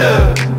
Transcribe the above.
thunder.